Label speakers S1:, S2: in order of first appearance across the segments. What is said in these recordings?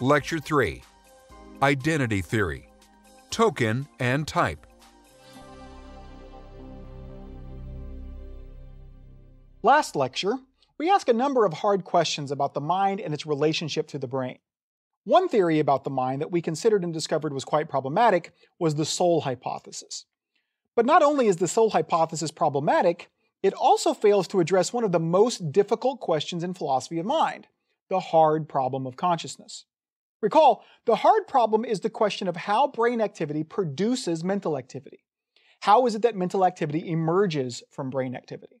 S1: Lecture 3 Identity Theory Token and Type.
S2: Last lecture, we asked a number of hard questions about the mind and its relationship to the brain. One theory about the mind that we considered and discovered was quite problematic was the soul hypothesis. But not only is the soul hypothesis problematic, it also fails to address one of the most difficult questions in philosophy of mind the hard problem of consciousness. Recall, the hard problem is the question of how brain activity produces mental activity. How is it that mental activity emerges from brain activity?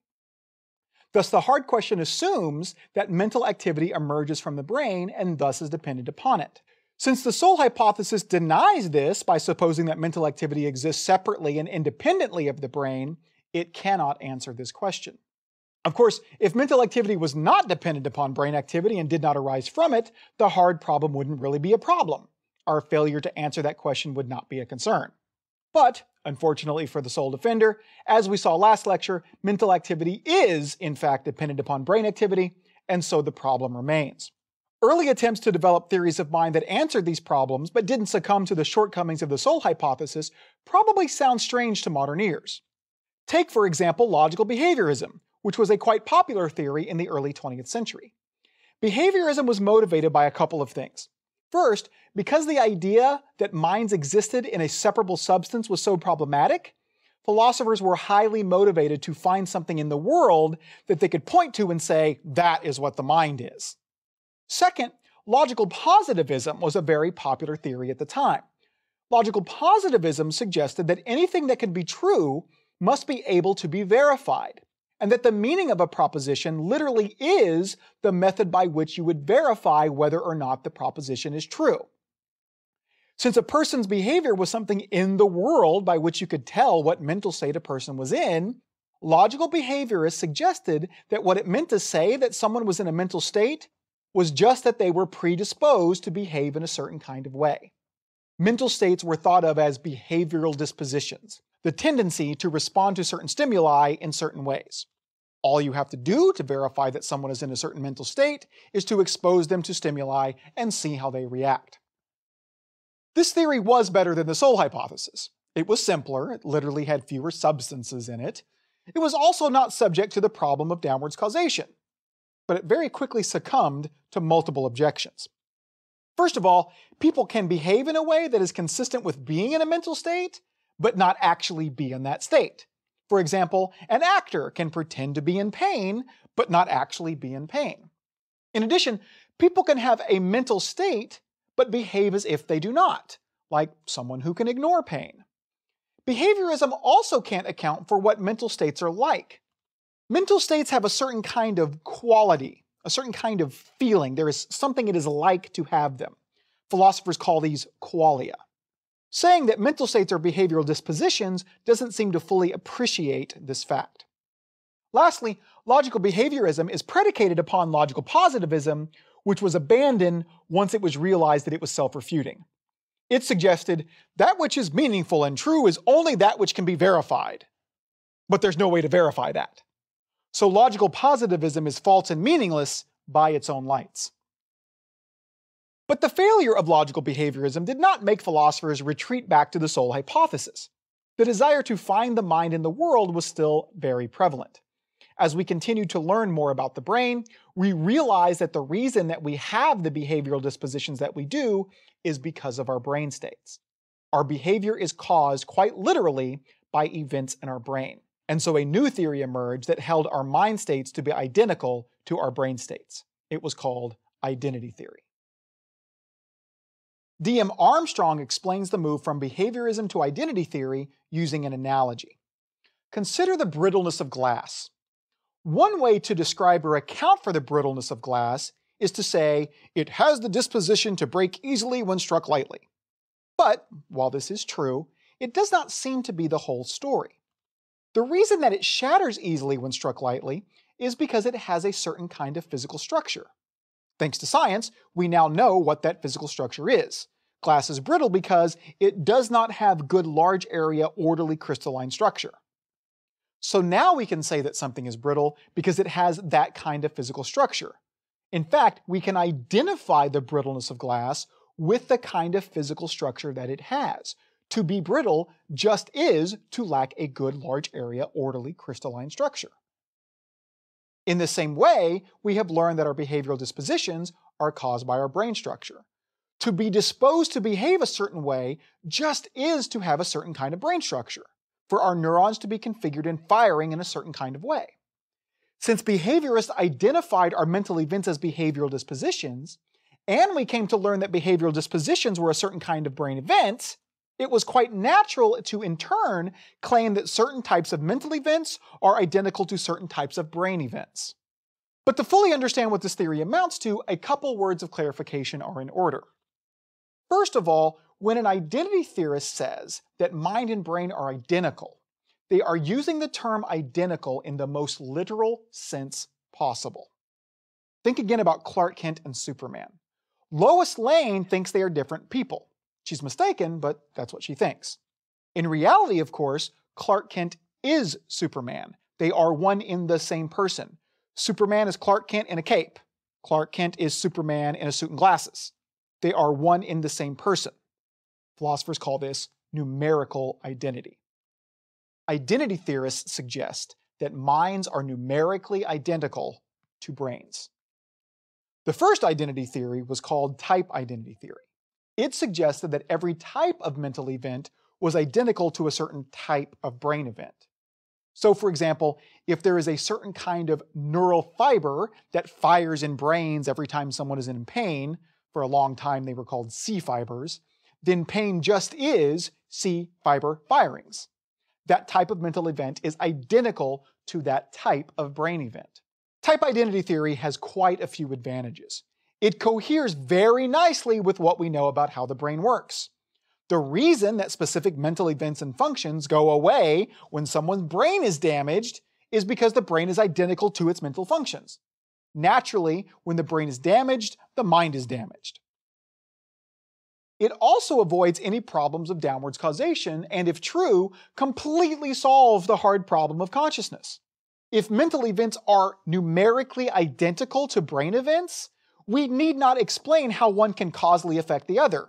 S2: Thus, the hard question assumes that mental activity emerges from the brain and thus is dependent upon it. Since the soul hypothesis denies this by supposing that mental activity exists separately and independently of the brain, it cannot answer this question. Of course, if mental activity was not dependent upon brain activity and did not arise from it, the hard problem wouldn't really be a problem. Our failure to answer that question would not be a concern. But, unfortunately for the soul defender, as we saw last lecture, mental activity is, in fact, dependent upon brain activity, and so the problem remains. Early attempts to develop theories of mind that answered these problems but didn't succumb to the shortcomings of the soul hypothesis probably sound strange to modern ears. Take, for example, logical behaviorism, which was a quite popular theory in the early 20th century. Behaviorism was motivated by a couple of things. First, because the idea that minds existed in a separable substance was so problematic, philosophers were highly motivated to find something in the world that they could point to and say, that is what the mind is. Second, logical positivism was a very popular theory at the time. Logical positivism suggested that anything that could be true must be able to be verified and that the meaning of a proposition literally is the method by which you would verify whether or not the proposition is true. Since a person's behavior was something in the world by which you could tell what mental state a person was in, logical behaviorists suggested that what it meant to say that someone was in a mental state was just that they were predisposed to behave in a certain kind of way. Mental states were thought of as behavioral dispositions the tendency to respond to certain stimuli in certain ways. All you have to do to verify that someone is in a certain mental state is to expose them to stimuli and see how they react. This theory was better than the soul hypothesis. It was simpler, it literally had fewer substances in it. It was also not subject to the problem of downwards causation, but it very quickly succumbed to multiple objections. First of all, people can behave in a way that is consistent with being in a mental state, but not actually be in that state. For example, an actor can pretend to be in pain, but not actually be in pain. In addition, people can have a mental state, but behave as if they do not, like someone who can ignore pain. Behaviorism also can't account for what mental states are like. Mental states have a certain kind of quality, a certain kind of feeling. There is something it is like to have them. Philosophers call these qualia. Saying that mental states are behavioral dispositions doesn't seem to fully appreciate this fact. Lastly, logical behaviorism is predicated upon logical positivism, which was abandoned once it was realized that it was self refuting. It suggested that which is meaningful and true is only that which can be verified. But there's no way to verify that. So logical positivism is false and meaningless by its own lights. But the failure of logical behaviorism did not make philosophers retreat back to the soul hypothesis. The desire to find the mind in the world was still very prevalent. As we continued to learn more about the brain, we realized that the reason that we have the behavioral dispositions that we do is because of our brain states. Our behavior is caused quite literally by events in our brain. And so a new theory emerged that held our mind states to be identical to our brain states. It was called identity theory. D.M. Armstrong explains the move from behaviorism to identity theory using an analogy. Consider the brittleness of glass. One way to describe or account for the brittleness of glass is to say it has the disposition to break easily when struck lightly. But, while this is true, it does not seem to be the whole story. The reason that it shatters easily when struck lightly is because it has a certain kind of physical structure. Thanks to science, we now know what that physical structure is. Glass is brittle because it does not have good large area orderly crystalline structure. So now we can say that something is brittle because it has that kind of physical structure. In fact, we can identify the brittleness of glass with the kind of physical structure that it has. To be brittle just is to lack a good large area orderly crystalline structure. In the same way, we have learned that our behavioral dispositions are caused by our brain structure. To be disposed to behave a certain way just is to have a certain kind of brain structure, for our neurons to be configured and firing in a certain kind of way. Since behaviorists identified our mental events as behavioral dispositions, and we came to learn that behavioral dispositions were a certain kind of brain event, it was quite natural to in turn claim that certain types of mental events are identical to certain types of brain events. But to fully understand what this theory amounts to, a couple words of clarification are in order. First of all, when an identity theorist says that mind and brain are identical, they are using the term identical in the most literal sense possible. Think again about Clark Kent and Superman. Lois Lane thinks they are different people. She's mistaken, but that's what she thinks. In reality, of course, Clark Kent is Superman. They are one in the same person. Superman is Clark Kent in a cape. Clark Kent is Superman in a suit and glasses. They are one in the same person. Philosophers call this numerical identity. Identity theorists suggest that minds are numerically identical to brains. The first identity theory was called type identity theory. It suggested that every type of mental event was identical to a certain type of brain event. So, for example, if there is a certain kind of neural fiber that fires in brains every time someone is in pain, for a long time they were called C fibers, then pain just is C fiber firings that type of mental event is identical to that type of brain event. Type identity theory has quite a few advantages. It coheres very nicely with what we know about how the brain works. The reason that specific mental events and functions go away when someone's brain is damaged is because the brain is identical to its mental functions. Naturally, when the brain is damaged, the mind is damaged. It also avoids any problems of downwards causation, and if true, completely solve the hard problem of consciousness. If mental events are numerically identical to brain events, we need not explain how one can causally affect the other.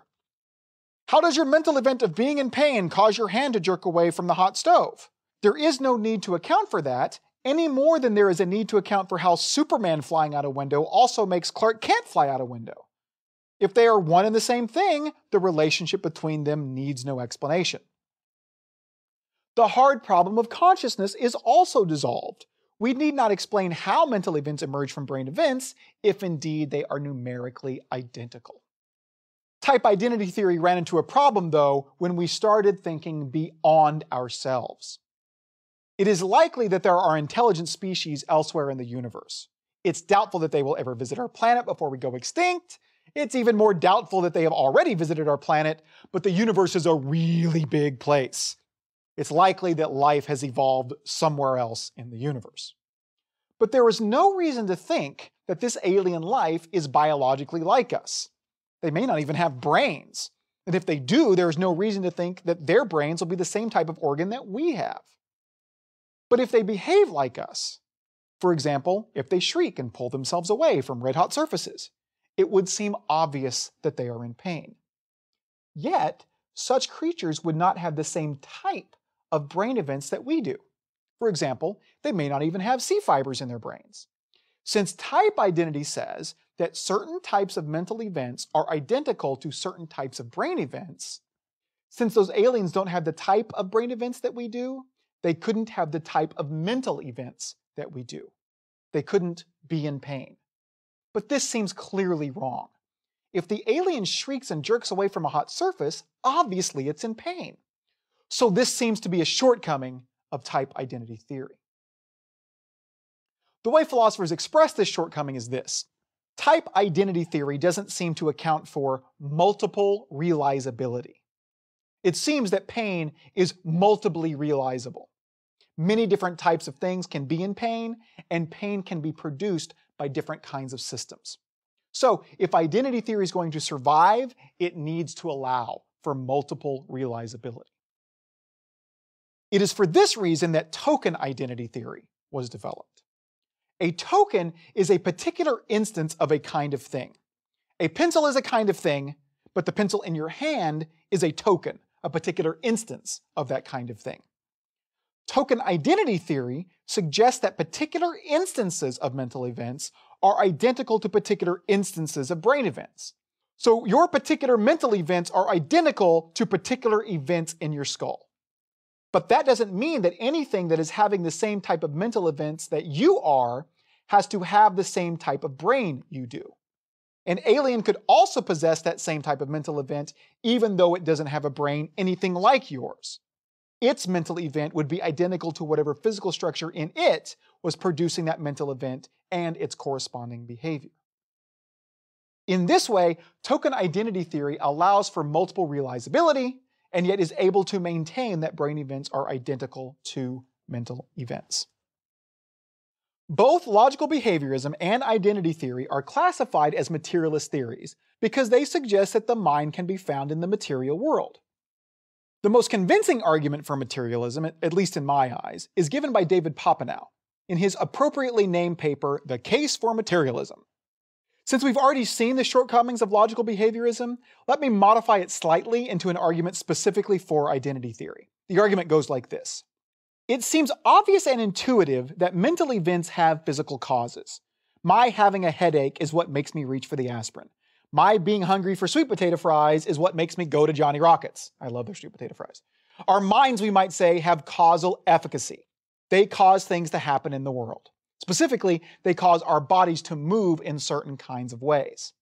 S2: How does your mental event of being in pain cause your hand to jerk away from the hot stove? There is no need to account for that, any more than there is a need to account for how Superman flying out a window also makes Clark Kent fly out a window. If they are one and the same thing, the relationship between them needs no explanation. The hard problem of consciousness is also dissolved. We need not explain how mental events emerge from brain events if indeed they are numerically identical. Type identity theory ran into a problem, though, when we started thinking beyond ourselves. It is likely that there are intelligent species elsewhere in the universe. It's doubtful that they will ever visit our planet before we go extinct, it's even more doubtful that they have already visited our planet, but the universe is a really big place. It's likely that life has evolved somewhere else in the universe. But there is no reason to think that this alien life is biologically like us. They may not even have brains. And if they do, there is no reason to think that their brains will be the same type of organ that we have. But if they behave like us, for example, if they shriek and pull themselves away from red hot surfaces, it would seem obvious that they are in pain. Yet, such creatures would not have the same type of brain events that we do. For example, they may not even have C fibers in their brains. Since type identity says that certain types of mental events are identical to certain types of brain events, since those aliens don't have the type of brain events that we do, they couldn't have the type of mental events that we do. They couldn't be in pain. But this seems clearly wrong. If the alien shrieks and jerks away from a hot surface, obviously it's in pain. So this seems to be a shortcoming of type identity theory. The way philosophers express this shortcoming is this. Type identity theory doesn't seem to account for multiple realizability. It seems that pain is multiply realizable. Many different types of things can be in pain, and pain can be produced by different kinds of systems. So, if identity theory is going to survive, it needs to allow for multiple realizability. It is for this reason that token identity theory was developed. A token is a particular instance of a kind of thing. A pencil is a kind of thing, but the pencil in your hand is a token, a particular instance of that kind of thing. Token identity theory suggests that particular instances of mental events are identical to particular instances of brain events. So your particular mental events are identical to particular events in your skull. But that doesn't mean that anything that is having the same type of mental events that you are has to have the same type of brain you do. An alien could also possess that same type of mental event, even though it doesn't have a brain anything like yours. Its mental event would be identical to whatever physical structure in it was producing that mental event and its corresponding behavior. In this way, token identity theory allows for multiple realizability and yet is able to maintain that brain events are identical to mental events. Both logical behaviorism and identity theory are classified as materialist theories because they suggest that the mind can be found in the material world. The most convincing argument for materialism, at least in my eyes, is given by David Papineau in his appropriately named paper, The Case for Materialism. Since we've already seen the shortcomings of logical behaviorism, let me modify it slightly into an argument specifically for identity theory. The argument goes like this It seems obvious and intuitive that mental events have physical causes. My having a headache is what makes me reach for the aspirin. My being hungry for sweet potato fries is what makes me go to Johnny Rockets. I love their sweet potato fries. Our minds, we might say, have causal efficacy. They cause things to happen in the world. Specifically, they cause our bodies to move in certain kinds of ways.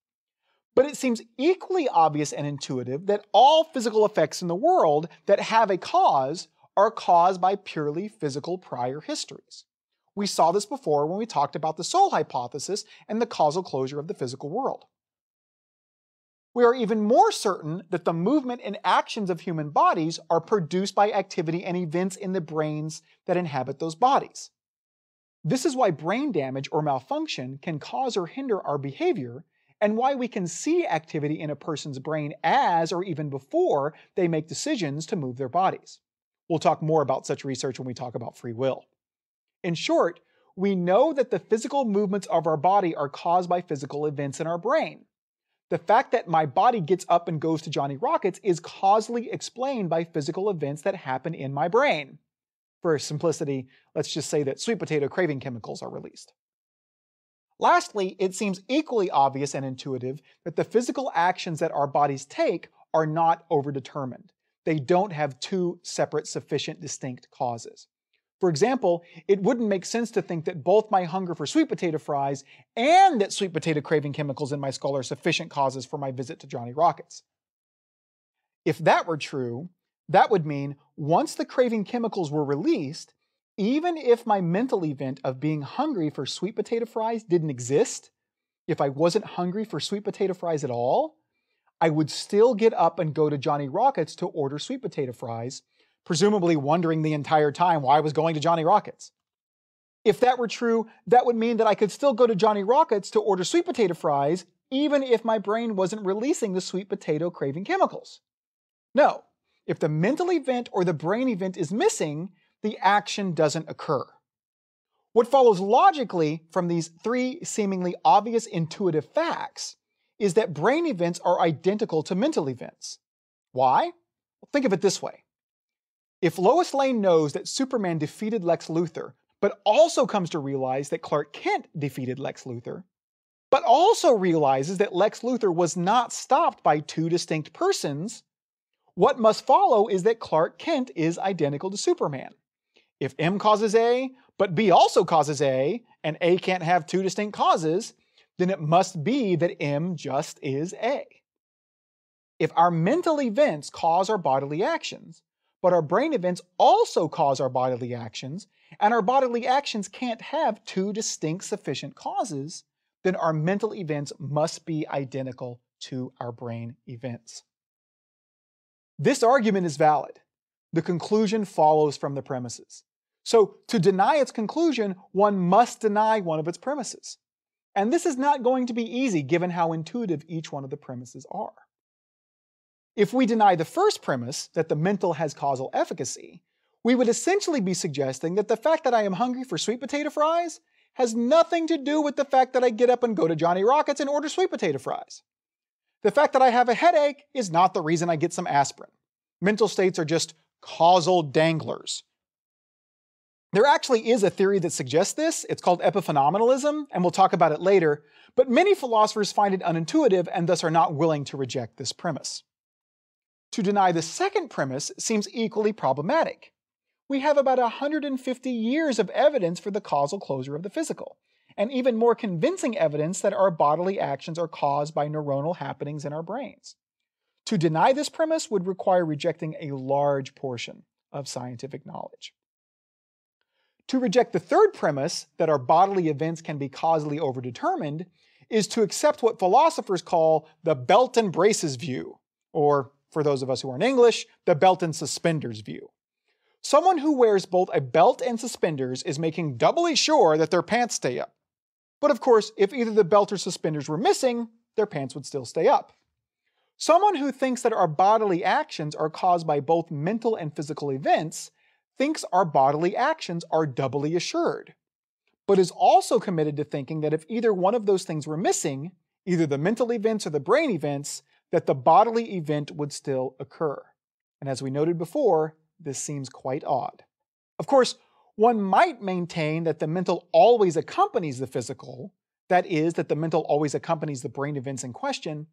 S2: But it seems equally obvious and intuitive that all physical effects in the world that have a cause are caused by purely physical prior histories. We saw this before when we talked about the soul hypothesis and the causal closure of the physical world. We are even more certain that the movement and actions of human bodies are produced by activity and events in the brains that inhabit those bodies. This is why brain damage or malfunction can cause or hinder our behavior, and why we can see activity in a person's brain as or even before they make decisions to move their bodies. We'll talk more about such research when we talk about free will. In short, we know that the physical movements of our body are caused by physical events in our brain. The fact that my body gets up and goes to Johnny Rockets is causally explained by physical events that happen in my brain. For simplicity, let's just say that sweet potato craving chemicals are released. Lastly, it seems equally obvious and intuitive that the physical actions that our bodies take are not overdetermined. They don't have two separate, sufficient, distinct causes. For example, it wouldn't make sense to think that both my hunger for sweet potato fries and that sweet potato craving chemicals in my skull are sufficient causes for my visit to Johnny Rockets. If that were true, that would mean once the craving chemicals were released, even if my mental event of being hungry for sweet potato fries didn't exist, if I wasn't hungry for sweet potato fries at all, I would still get up and go to Johnny Rockets to order sweet potato fries, presumably wondering the entire time why I was going to Johnny Rockets. If that were true, that would mean that I could still go to Johnny Rockets to order sweet potato fries, even if my brain wasn't releasing the sweet potato craving chemicals. No, if the mental event or the brain event is missing, the action doesn't occur. What follows logically from these three seemingly obvious intuitive facts is that brain events are identical to mental events. Why? Well, think of it this way. If Lois Lane knows that Superman defeated Lex Luthor, but also comes to realize that Clark Kent defeated Lex Luthor, but also realizes that Lex Luthor was not stopped by two distinct persons, what must follow is that Clark Kent is identical to Superman. If M causes A, but B also causes A, and A can't have two distinct causes, then it must be that M just is A. If our mental events cause our bodily actions, but our brain events also cause our bodily actions, and our bodily actions can't have two distinct sufficient causes, then our mental events must be identical to our brain events. This argument is valid. The conclusion follows from the premises. So, to deny its conclusion, one must deny one of its premises. And this is not going to be easy given how intuitive each one of the premises are. If we deny the first premise, that the mental has causal efficacy, we would essentially be suggesting that the fact that I am hungry for sweet potato fries has nothing to do with the fact that I get up and go to Johnny Rockets and order sweet potato fries. The fact that I have a headache is not the reason I get some aspirin. Mental states are just causal danglers. There actually is a theory that suggests this. It's called epiphenomenalism, and we'll talk about it later. But many philosophers find it unintuitive and thus are not willing to reject this premise. To deny the second premise seems equally problematic. We have about 150 years of evidence for the causal closure of the physical, and even more convincing evidence that our bodily actions are caused by neuronal happenings in our brains. To deny this premise would require rejecting a large portion of scientific knowledge. To reject the third premise, that our bodily events can be causally overdetermined, is to accept what philosophers call the belt and braces view, or for those of us who aren't English, the belt and suspenders view. Someone who wears both a belt and suspenders is making doubly sure that their pants stay up. But of course, if either the belt or suspenders were missing, their pants would still stay up. Someone who thinks that our bodily actions are caused by both mental and physical events thinks our bodily actions are doubly assured, but is also committed to thinking that if either one of those things were missing, either the mental events or the brain events, that the bodily event would still occur. And as we noted before, this seems quite odd. Of course, one might maintain that the mental always accompanies the physical, that is, that the mental always accompanies the brain events in question,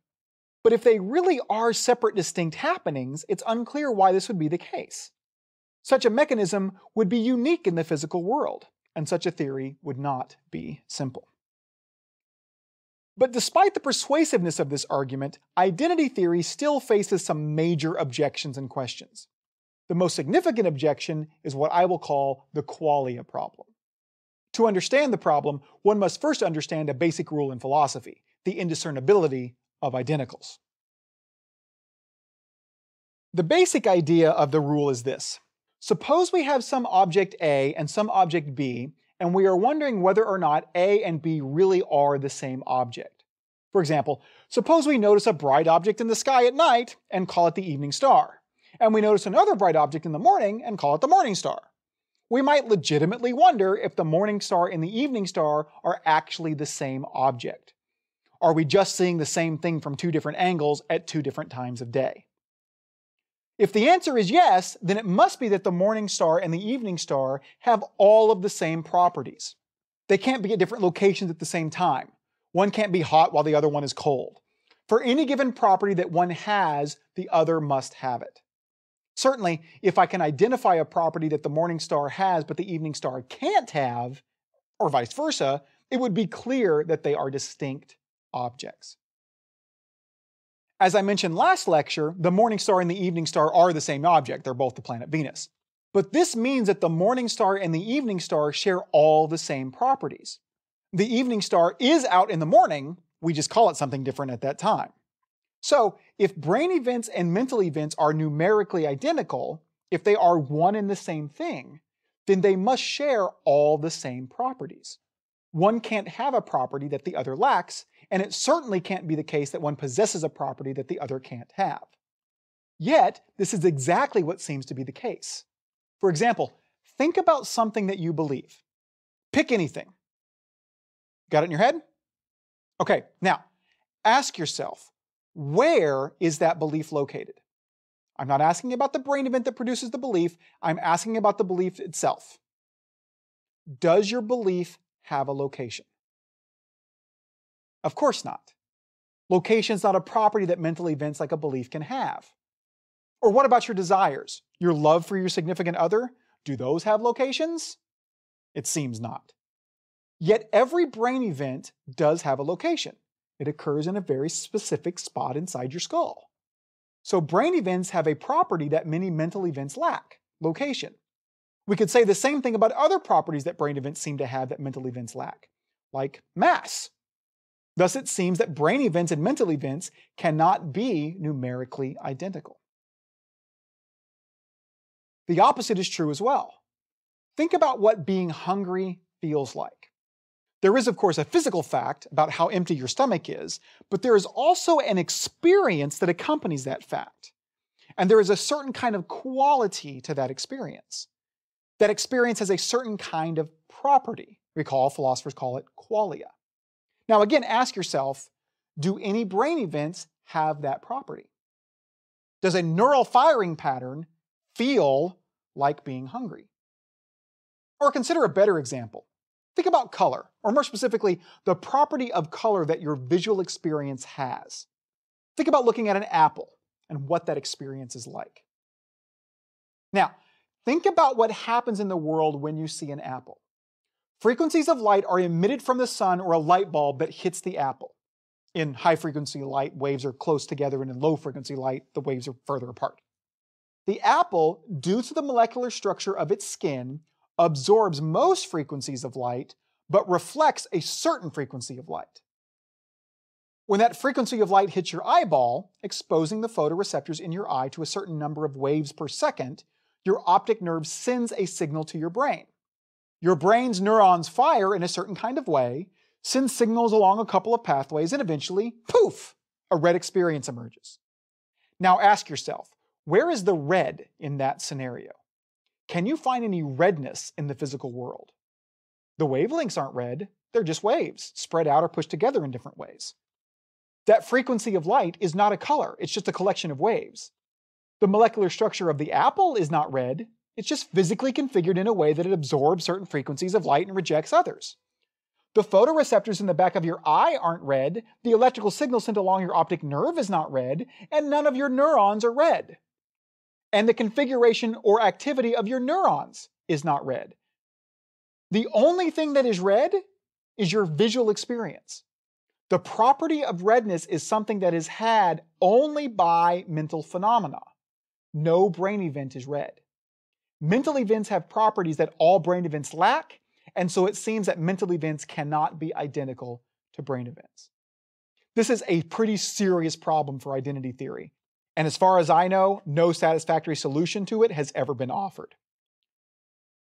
S2: but if they really are separate distinct happenings, it's unclear why this would be the case. Such a mechanism would be unique in the physical world, and such a theory would not be simple. But despite the persuasiveness of this argument, identity theory still faces some major objections and questions. The most significant objection is what I will call the qualia problem. To understand the problem, one must first understand a basic rule in philosophy, the indiscernibility of identicals. The basic idea of the rule is this. Suppose we have some object A and some object B, and we are wondering whether or not A and B really are the same object. For example, suppose we notice a bright object in the sky at night and call it the evening star, and we notice another bright object in the morning and call it the morning star. We might legitimately wonder if the morning star and the evening star are actually the same object. Are we just seeing the same thing from two different angles at two different times of day? If the answer is yes, then it must be that the morning star and the evening star have all of the same properties. They can't be at different locations at the same time. One can't be hot while the other one is cold. For any given property that one has, the other must have it. Certainly, if I can identify a property that the morning star has but the evening star can't have, or vice versa, it would be clear that they are distinct objects. As I mentioned last lecture, the morning star and the evening star are the same object. They're both the planet Venus. But this means that the morning star and the evening star share all the same properties. The evening star is out in the morning, we just call it something different at that time. So, if brain events and mental events are numerically identical, if they are one and the same thing, then they must share all the same properties. One can't have a property that the other lacks, and it certainly can't be the case that one possesses a property that the other can't have. Yet, this is exactly what seems to be the case. For example, think about something that you believe. Pick anything. Got it in your head? Okay, now ask yourself where is that belief located? I'm not asking about the brain event that produces the belief, I'm asking about the belief itself. Does your belief have a location? Of course not. Location is not a property that mental events like a belief can have. Or what about your desires? Your love for your significant other? Do those have locations? It seems not. Yet every brain event does have a location. It occurs in a very specific spot inside your skull. So brain events have a property that many mental events lack location. We could say the same thing about other properties that brain events seem to have that mental events lack, like mass. Thus, it seems that brain events and mental events cannot be numerically identical. The opposite is true as well. Think about what being hungry feels like. There is, of course, a physical fact about how empty your stomach is, but there is also an experience that accompanies that fact. And there is a certain kind of quality to that experience. That experience has a certain kind of property, Recall, philosophers call it qualia. Now, again, ask yourself do any brain events have that property? Does a neural firing pattern feel like being hungry? Or consider a better example. Think about color, or more specifically, the property of color that your visual experience has. Think about looking at an apple and what that experience is like. Now, think about what happens in the world when you see an apple. Frequencies of light are emitted from the sun or a light bulb that hits the apple. In high frequency light, waves are close together, and in low frequency light, the waves are further apart. The apple, due to the molecular structure of its skin, absorbs most frequencies of light, but reflects a certain frequency of light. When that frequency of light hits your eyeball, exposing the photoreceptors in your eye to a certain number of waves per second, your optic nerve sends a signal to your brain. Your brain's neurons fire in a certain kind of way, send signals along a couple of pathways, and eventually, poof, a red experience emerges. Now ask yourself, where is the red in that scenario? Can you find any redness in the physical world? The wavelengths aren't red, they're just waves, spread out or pushed together in different ways. That frequency of light is not a color, it's just a collection of waves. The molecular structure of the apple is not red, it's just physically configured in a way that it absorbs certain frequencies of light and rejects others. The photoreceptors in the back of your eye aren't red, the electrical signal sent along your optic nerve is not red, and none of your neurons are red. And the configuration or activity of your neurons is not red. The only thing that is red is your visual experience. The property of redness is something that is had only by mental phenomena. No brain event is red. Mental events have properties that all brain events lack, and so it seems that mental events cannot be identical to brain events. This is a pretty serious problem for identity theory, and as far as I know, no satisfactory solution to it has ever been offered.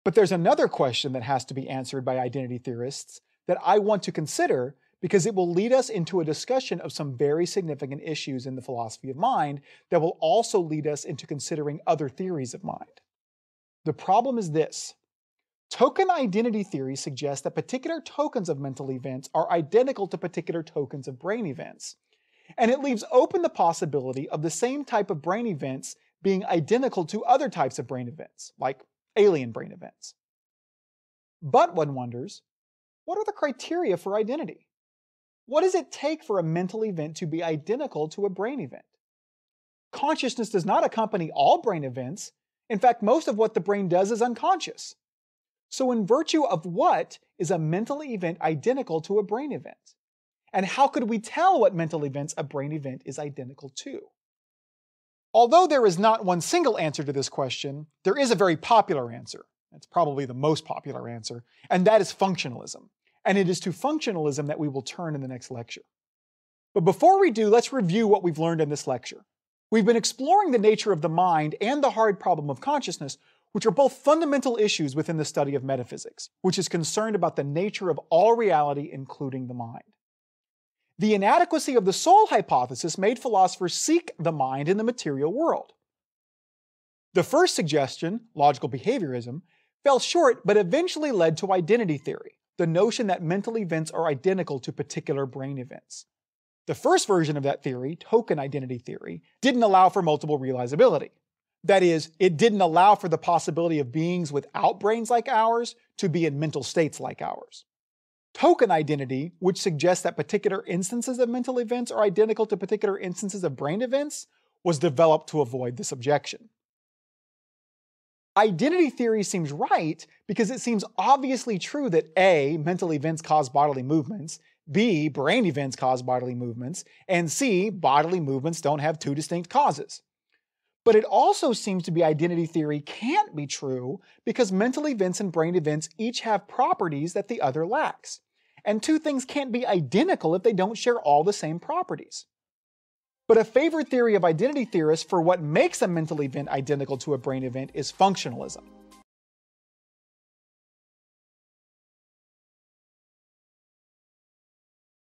S2: But there's another question that has to be answered by identity theorists that I want to consider because it will lead us into a discussion of some very significant issues in the philosophy of mind that will also lead us into considering other theories of mind. The problem is this. Token identity theory suggests that particular tokens of mental events are identical to particular tokens of brain events. And it leaves open the possibility of the same type of brain events being identical to other types of brain events, like alien brain events. But one wonders, what are the criteria for identity? What does it take for a mental event to be identical to a brain event? Consciousness does not accompany all brain events. In fact, most of what the brain does is unconscious. So, in virtue of what is a mental event identical to a brain event? And how could we tell what mental events a brain event is identical to? Although there is not one single answer to this question, there is a very popular answer. It's probably the most popular answer, and that is functionalism and it is to functionalism that we will turn in the next lecture. But before we do, let's review what we've learned in this lecture. We've been exploring the nature of the mind and the hard problem of consciousness, which are both fundamental issues within the study of metaphysics, which is concerned about the nature of all reality, including the mind. The inadequacy of the soul hypothesis made philosophers seek the mind in the material world. The first suggestion, logical behaviorism, fell short but eventually led to identity theory, the notion that mental events are identical to particular brain events. The first version of that theory, token identity theory, didn't allow for multiple realizability. That is, it didn't allow for the possibility of beings without brains like ours to be in mental states like ours. Token identity, which suggests that particular instances of mental events are identical to particular instances of brain events, was developed to avoid this objection. Identity theory seems right because it seems obviously true that A, mental events cause bodily movements, B, brain events cause bodily movements, and C, bodily movements don't have two distinct causes. But it also seems to be identity theory can't be true because mental events and brain events each have properties that the other lacks. And two things can't be identical if they don't share all the same properties. But a favorite theory of identity theorists for what makes a mental event identical to a brain event is functionalism.